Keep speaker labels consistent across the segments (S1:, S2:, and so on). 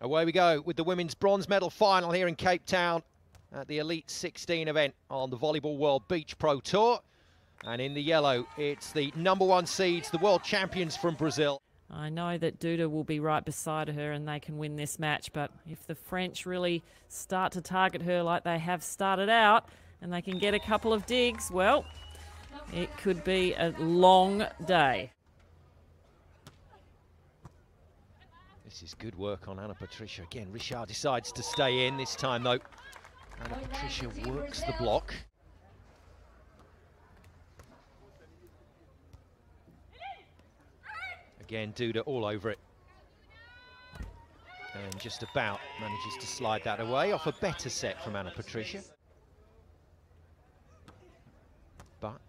S1: Away we go with the women's bronze medal final here in Cape Town at the Elite 16 event on the Volleyball World Beach Pro Tour. And in the yellow, it's the number one seeds, the world champions from Brazil.
S2: I know that Duda will be right beside her and they can win this match, but if the French really start to target her like they have started out and they can get a couple of digs, well, it could be a long day.
S1: This is good work on Ana Patrícia. Again, Richard decides to stay in this time, though. Ana Patrícia works the block. Again, Duda all over it. And just about manages to slide that away off a better set from Ana Patrícia. But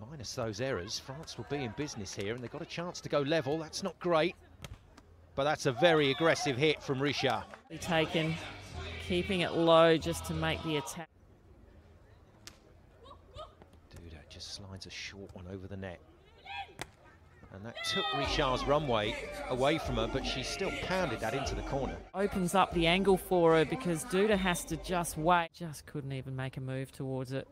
S1: minus those errors, France will be in business here, and they've got a chance to go level. That's not great. But that's a very aggressive hit from Richard.
S2: Taken, keeping it low just to make the attack.
S1: Duda just slides a short one over the net. And that took Richard's runway away from her, but she still pounded that into the corner.
S2: Opens up the angle for her because Duda has to just wait. Just couldn't even make a move towards it.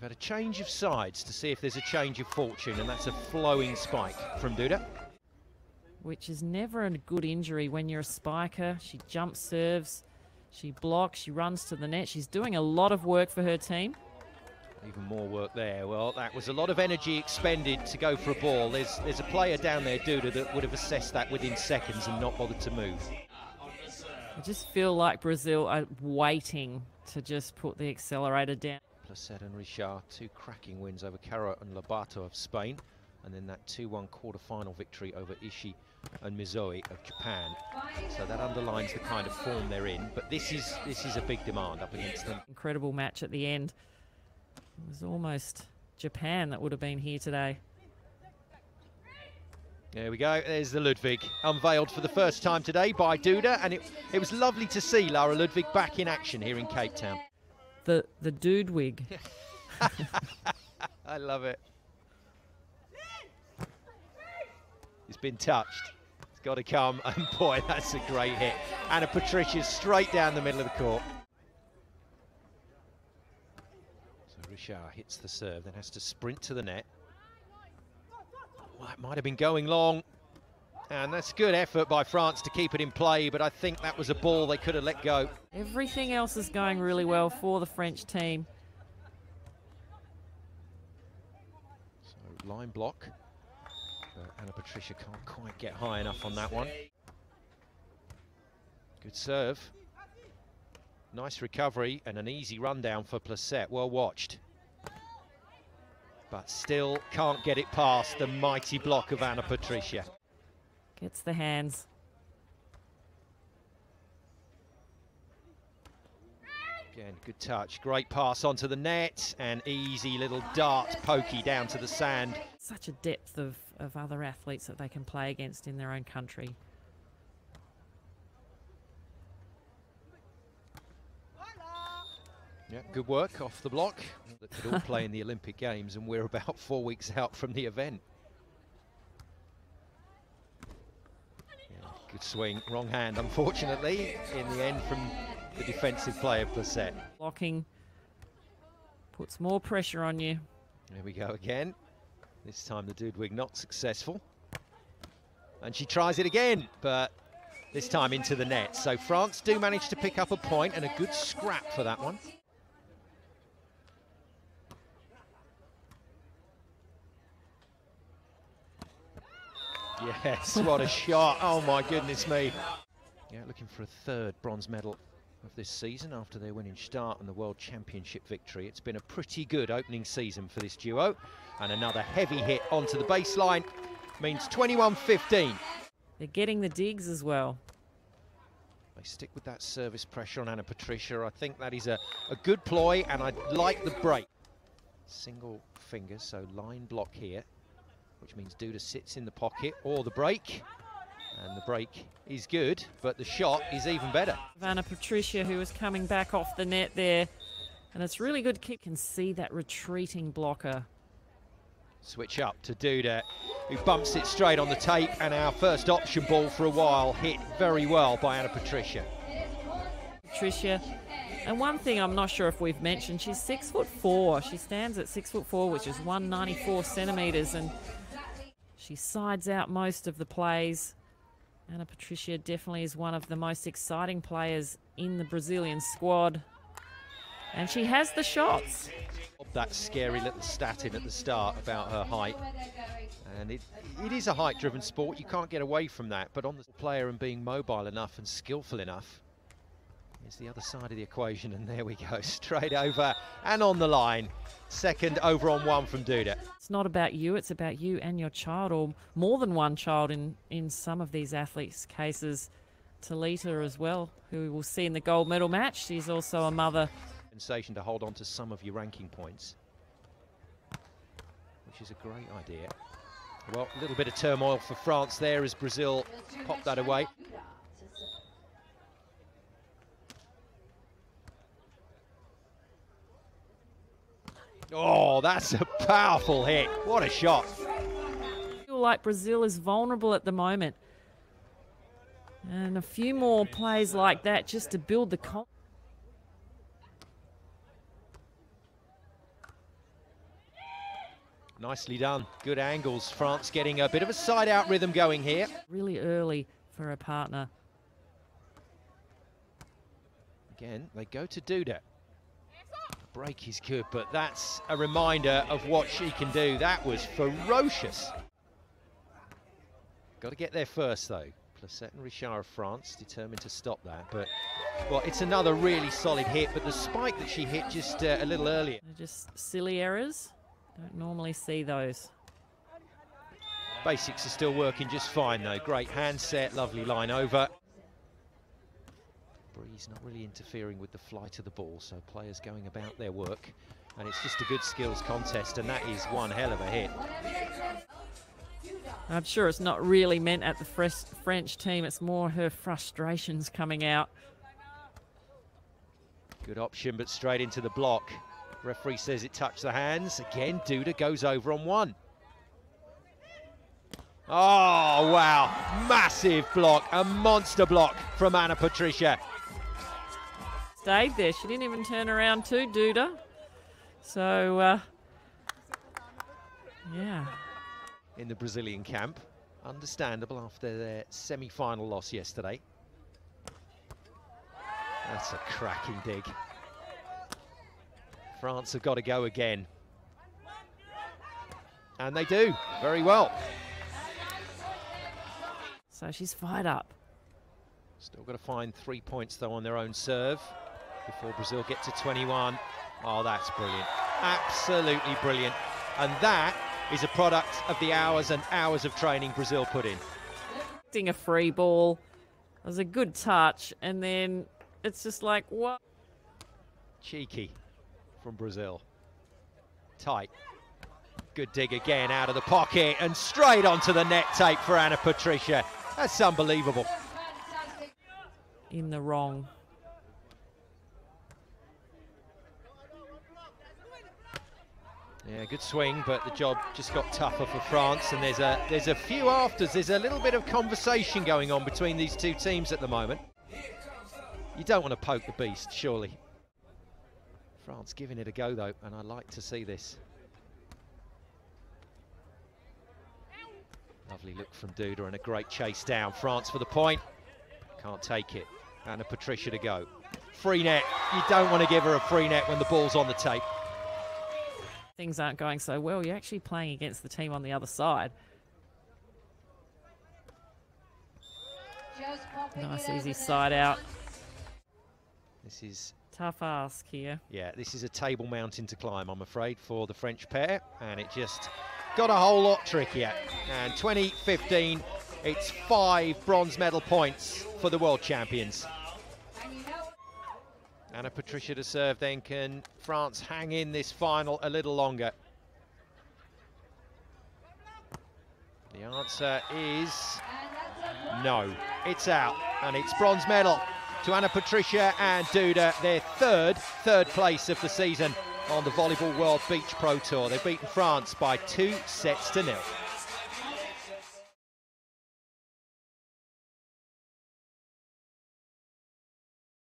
S1: They've had a change of sides to see if there's a change of fortune, and that's a flowing spike from Duda.
S2: Which is never a good injury when you're a spiker. She jump serves, she blocks, she runs to the net. She's doing a lot of work for her team.
S1: Even more work there. Well, that was a lot of energy expended to go for a ball. There's there's a player down there, Duda, that would have assessed that within seconds and not bothered to move.
S2: I just feel like Brazil are waiting to just put the accelerator down.
S1: Placette and Richard, two cracking wins over Carro and Lobato of Spain, and then that 2-1 quarter-final victory over Ishii and Mizoe of Japan. So that underlines the kind of form they're in. But this is this is a big demand up against them.
S2: Incredible match at the end. It was almost Japan that would have been here today.
S1: There we go. There's the Ludwig, unveiled for the first time today by Duda, and it, it was lovely to see Laura Ludwig back in action here in Cape Town.
S2: The the dude wig.
S1: I love it. He's been touched. It's got to come, and boy, that's a great hit. Ana Patrícia straight down the middle of the court. So Richard hits the serve, then has to sprint to the net. Well, that might have been going long. And that's good effort by France to keep it in play, but I think that was a ball they could have let go.
S2: Everything else is going really well for the French team.
S1: So line block. But Ana Patrícia can't quite get high enough on that one. Good serve. Nice recovery and an easy rundown for Placette. Well watched. But still can't get it past the mighty block of Ana Patrícia.
S2: Gets the hands.
S1: Again, good touch. Great pass onto the net and easy little dart pokey down to the sand.
S2: Such a depth of, of other athletes that they can play against in their own country.
S1: Yeah, good work off the block. That could all play in the Olympic Games, and we're about four weeks out from the event. Yeah, good swing, wrong hand, unfortunately, in the end from the defensive player, Placette.
S2: Blocking puts more pressure on you.
S1: There we go again. This time the Dudwig not successful. And she tries it again, but this time into the net. So France do manage to pick up a point and a good scrap for that one. Yes, what a shot. Oh my goodness me. Yeah, looking for a third bronze medal of this season after their winning start and the World Championship victory. It's been a pretty good opening season for this duo. And another heavy hit onto the baseline means 21-15.
S2: They're getting the digs as well.
S1: They stick with that service pressure on Ana Patrícia. I think that is a, a good ploy, and I like the break. Single finger, so line block here, which means Duda sits in the pocket, or the break. And the break is good, but the shot is even better.
S2: Ana Patrícia, who is coming back off the net there. And it's really good. Keep can see that retreating blocker.
S1: Switch up to Duda. who bumps it straight on the tape, and our first option ball for a while hit very well by Ana Patrícia.
S2: Patrícia. And one thing I'm not sure if we've mentioned, she's six foot four. She stands at six foot four, which is 194 centimetres, and she sides out most of the plays. Ana Patrícia definitely is one of the most exciting players in the Brazilian squad. And she has the shots.
S1: That scary little stat in at the start about her height. And it, it is a height-driven sport. You can't get away from that. But on the player and being mobile enough and skillful enough, is the other side of the equation. And there we go, straight over and on the line. Second over on one from Duda.
S2: It's not about you, it's about you and your child, or more than one child in, in some of these athletes' cases. Talita as well, who we'll see in the gold medal match. She's also a mother.
S1: Sensation to hold on to some of your ranking points, which is a great idea. Well, a little bit of turmoil for France there as Brazil popped that away. Oh, that's a powerful hit. What a shot.
S2: I feel like Brazil is vulnerable at the moment. And a few more plays like that just to build the confidence.
S1: Nicely done. Good angles. France getting a bit of a side-out rhythm going here.
S2: Really early for a partner.
S1: Again, they go to Duda. Break is good, but that's a reminder of what she can do. That was ferocious. Got to get there first, though. Placette and Richard of France determined to stop that. But, well, it's another really solid hit, but the spike that she hit just uh, a little earlier.
S2: They're just silly errors. Don't normally see those.
S1: Basics are still working just fine, though. Great handset, lovely line over. Breeze not really interfering with the flight of the ball, so players going about their work. And it's just a good skills contest, and that is one hell of a hit.
S2: I'm sure it's not really meant at the French team. It's more her frustrations coming out.
S1: Good option, but straight into the block. Referee says it touched the hands. Again, Duda goes over on one. Oh, wow. Massive block, a monster block from Ana Patrícia
S2: stayed there. She didn't even turn around to Duda. So, uh, yeah.
S1: In the Brazilian camp. Understandable after their semi-final loss yesterday. That's a cracking dig. France have got to go again. And they do, very well.
S2: So she's fired up.
S1: Still got to find three points, though, on their own serve before Brazil get to 21. Oh, that's brilliant. Absolutely brilliant. And that is a product of the hours and hours of training Brazil put in.
S2: A free ball. It was a good touch. And then it's just like, what?
S1: Cheeky from Brazil. Tight. Good dig again out of the pocket and straight onto the net tape for Ana Patrícia. That's unbelievable.
S2: In the wrong.
S1: Yeah, good swing, but the job just got tougher for France, and there's a there's a few afters. There's a little bit of conversation going on between these two teams at the moment. You don't want to poke the beast, surely. France giving it a go, though, and I like to see this. Lovely look from Duda and a great chase down. France for the point. Can't take it. And Ana Patrícia to go. Free net. You don't want to give her a free net when the ball's on the tape
S2: things aren't going so well, you're actually playing against the team on the other side. Nice easy side out.
S1: This is
S2: tough ask here.
S1: Yeah, this is a table mountain to climb, I'm afraid, for the French pair, and it just got a whole lot trickier. And 2015, it's five bronze medal points for the world champions. Ana Patrícia to serve then. Can France hang in this final a little longer? The answer is no. It's out. And it's bronze medal to Ana Patrícia and Duda, their third, third place of the season on the Volleyball World Beach Pro Tour. They've beaten France by two sets to nil.